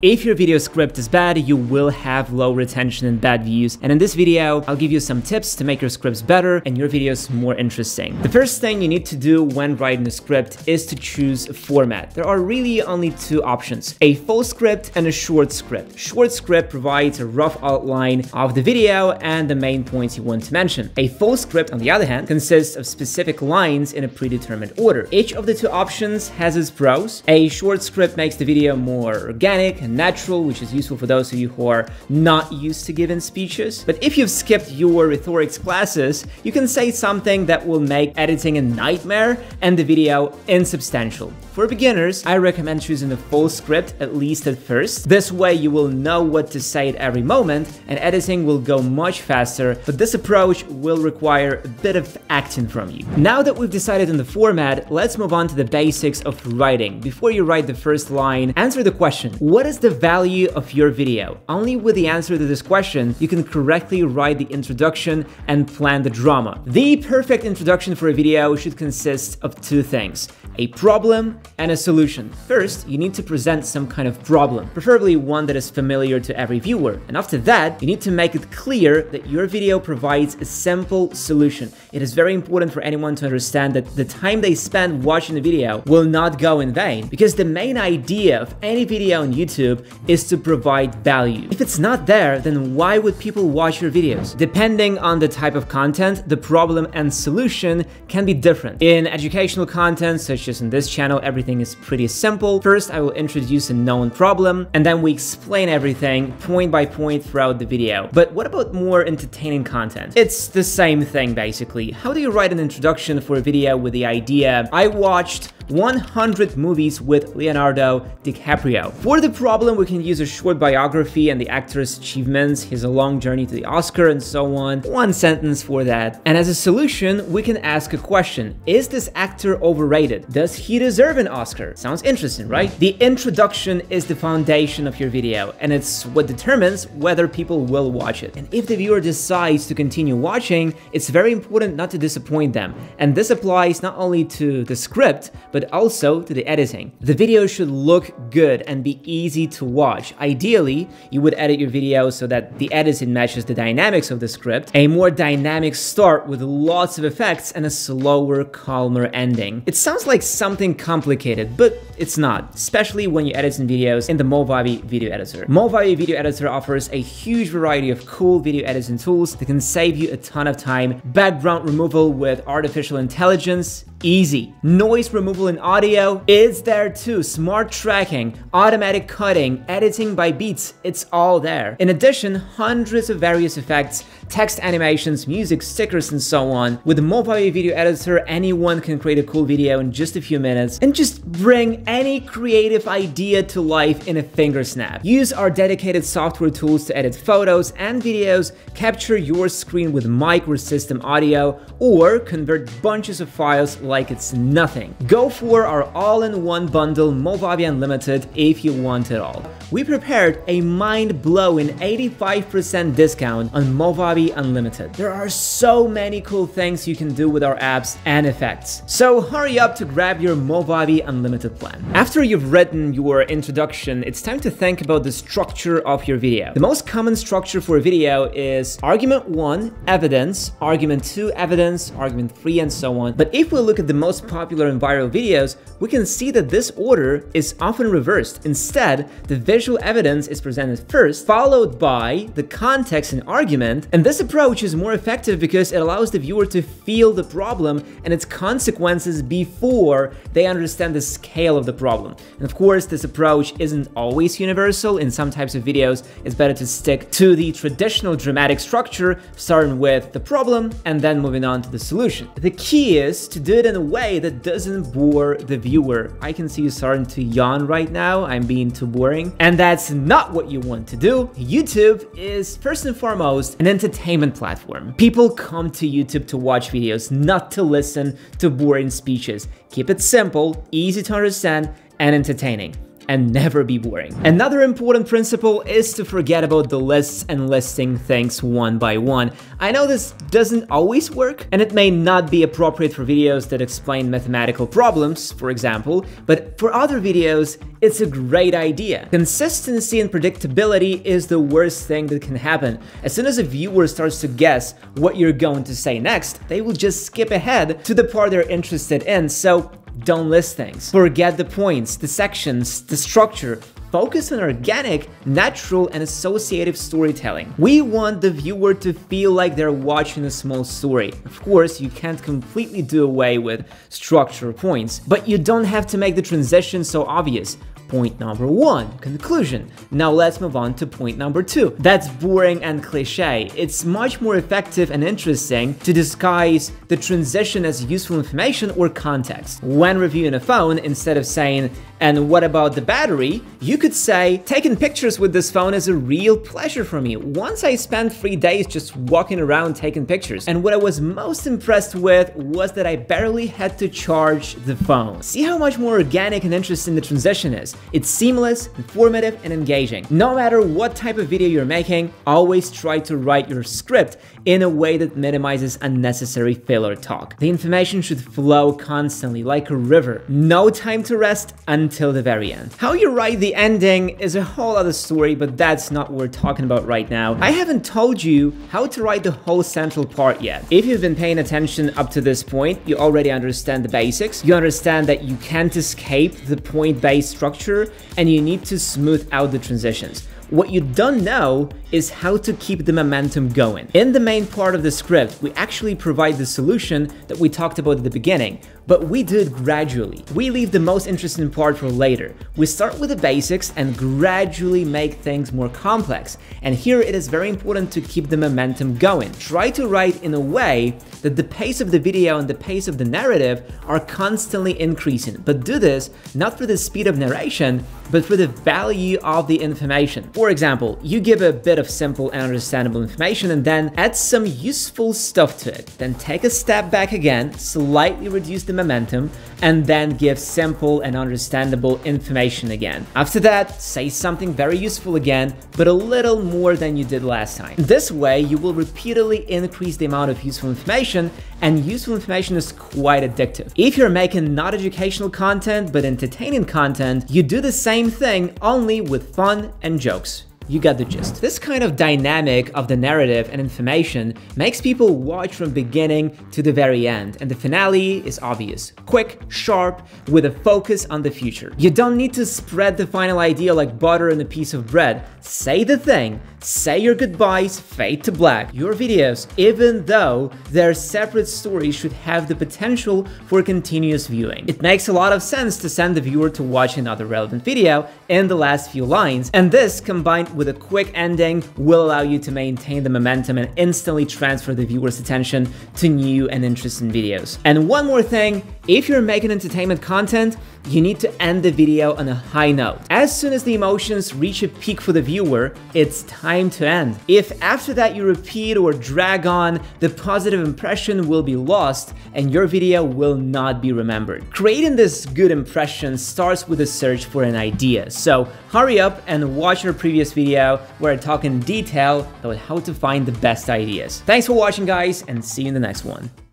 If your video script is bad, you will have low retention and bad views. And in this video, I'll give you some tips to make your scripts better and your videos more interesting. The first thing you need to do when writing a script is to choose a format. There are really only two options, a full script and a short script. Short script provides a rough outline of the video and the main points you want to mention. A full script, on the other hand, consists of specific lines in a predetermined order. Each of the two options has its pros. A short script makes the video more organic and natural, which is useful for those of you who are not used to giving speeches. But if you've skipped your rhetorics classes, you can say something that will make editing a nightmare and the video insubstantial. For beginners, I recommend choosing a full script, at least at first. This way you will know what to say at every moment and editing will go much faster, but this approach will require a bit of acting from you. Now that we've decided on the format, let's move on to the basics of writing. Before you write the first line, answer the question, what is the value of your video? Only with the answer to this question, you can correctly write the introduction and plan the drama. The perfect introduction for a video should consist of two things, a problem and a solution. First, you need to present some kind of problem, preferably one that is familiar to every viewer. And after that, you need to make it clear that your video provides a simple solution. It is very important for anyone to understand that the time they spend watching the video will not go in vain, because the main idea of any video on YouTube is to provide value. If it's not there, then why would people watch your videos? Depending on the type of content, the problem and solution can be different. In educational content, such as in this channel, everything is pretty simple. First, I will introduce a known problem, and then we explain everything point by point throughout the video. But what about more entertaining content? It's the same thing, basically. How do you write an introduction for a video with the idea, I watched 100 movies with Leonardo DiCaprio. For the problem, we can use a short biography and the actor's achievements, his long journey to the Oscar and so on. One sentence for that. And as a solution, we can ask a question. Is this actor overrated? Does he deserve an Oscar? Sounds interesting, right? The introduction is the foundation of your video, and it's what determines whether people will watch it. And if the viewer decides to continue watching, it's very important not to disappoint them. And this applies not only to the script, but but also to the editing. The video should look good and be easy to watch. Ideally, you would edit your video so that the editing matches the dynamics of the script, a more dynamic start with lots of effects and a slower, calmer ending. It sounds like something complicated, but it's not, especially when you edit in videos in the Movavi video editor. Movavi video editor offers a huge variety of cool video editing tools that can save you a ton of time. Background removal with artificial intelligence, easy. Noise removal in audio is there too. Smart tracking, automatic cutting, editing by beats, it's all there. In addition, hundreds of various effects, text animations, music, stickers, and so on. With the Movavi video editor, anyone can create a cool video in just a few minutes and just bring any creative idea to life in a finger snap. Use our dedicated software tools to edit photos and videos, capture your screen with mic or system audio, or convert bunches of files like it's nothing. Go for our all-in-one bundle Movavi Unlimited if you want it all. We prepared a mind-blowing 85% discount on Movavi Unlimited. There are so many cool things you can do with our apps and effects. So hurry up to grab your Movavi Unlimited plan. After you've written your introduction, it's time to think about the structure of your video. The most common structure for a video is argument 1, evidence, argument 2, evidence, argument 3, and so on. But if we look at the most popular and viral videos, we can see that this order is often reversed. Instead, the visual evidence is presented first, followed by the context and argument, and this approach is more effective because it allows the viewer to feel the problem and its consequences before they understand the scale of the problem. And of course, this approach isn't always universal. In some types of videos, it's better to stick to the traditional dramatic structure, starting with the problem and then moving on to the solution. The key is to do it in a way that doesn't bore the viewer. I can see you starting to yawn right now. I'm being too boring. And that's not what you want to do. YouTube is first and foremost an entertainment platform. People come to YouTube to watch videos, not to listen to boring speeches. Keep it simple, easy to understand, and entertaining. And never be boring. Another important principle is to forget about the lists and listing things one by one. I know this doesn't always work, and it may not be appropriate for videos that explain mathematical problems, for example, but for other videos, it's a great idea. Consistency and predictability is the worst thing that can happen. As soon as a viewer starts to guess what you're going to say next, they will just skip ahead to the part they're interested in, so don't list things. Forget the points, the sections, the structure, Focus on organic, natural, and associative storytelling. We want the viewer to feel like they're watching a small story. Of course, you can't completely do away with structure points, but you don't have to make the transition so obvious. Point number one, conclusion. Now let's move on to point number two. That's boring and cliche. It's much more effective and interesting to disguise the transition as useful information or context. When reviewing a phone, instead of saying, and what about the battery? You could say, taking pictures with this phone is a real pleasure for me. Once I spent three days just walking around taking pictures. And what I was most impressed with was that I barely had to charge the phone. See how much more organic and interesting the transition is. It's seamless, informative, and engaging. No matter what type of video you're making, always try to write your script in a way that minimizes unnecessary filler talk. The information should flow constantly, like a river. No time to rest until the very end. How you write the ending is a whole other story, but that's not what we're talking about right now. I haven't told you how to write the whole central part yet. If you've been paying attention up to this point, you already understand the basics. You understand that you can't escape the point-based structure and you need to smooth out the transitions. What you don't know is how to keep the momentum going. In the main part of the script, we actually provide the solution that we talked about at the beginning, but we do it gradually. We leave the most interesting part for later. We start with the basics and gradually make things more complex. And here it is very important to keep the momentum going. Try to write in a way that the pace of the video and the pace of the narrative are constantly increasing, but do this not for the speed of narration, but for the value of the information. For example, you give a bit of simple and understandable information and then add some useful stuff to it. Then take a step back again, slightly reduce the momentum, and then give simple and understandable information again. After that, say something very useful again, but a little more than you did last time. This way, you will repeatedly increase the amount of useful information, and useful information is quite addictive. If you're making not educational content, but entertaining content, you do the same thing, only with fun and jokes. You got the gist. This kind of dynamic of the narrative and information makes people watch from beginning to the very end, and the finale is obvious. Quick, sharp, with a focus on the future. You don't need to spread the final idea like butter on a piece of bread. Say the thing, say your goodbyes, fade to black. Your videos, even though their separate stories should have the potential for continuous viewing. It makes a lot of sense to send the viewer to watch another relevant video in the last few lines, and this combined with a quick ending will allow you to maintain the momentum and instantly transfer the viewer's attention to new and interesting videos. And one more thing, if you're making entertainment content, you need to end the video on a high note. As soon as the emotions reach a peak for the viewer, it's time to end. If after that you repeat or drag on, the positive impression will be lost and your video will not be remembered. Creating this good impression starts with a search for an idea, so hurry up and watch our previous video where I talk in detail about how to find the best ideas. Thanks for watching guys and see you in the next one.